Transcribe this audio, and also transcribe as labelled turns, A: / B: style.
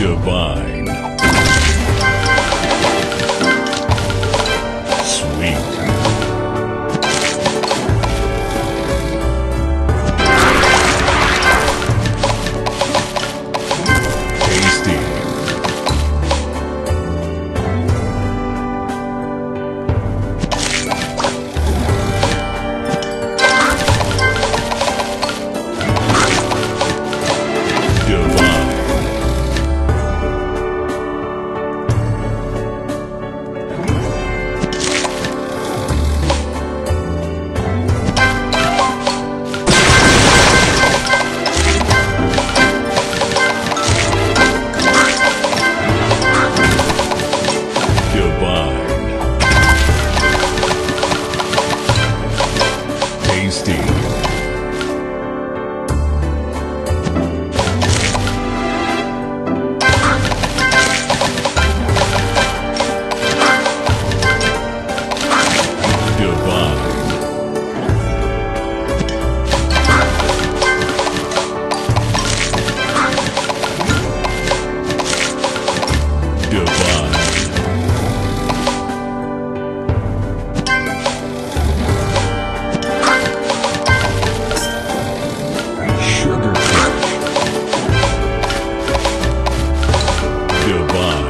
A: Goodbye. Tasty. Divine.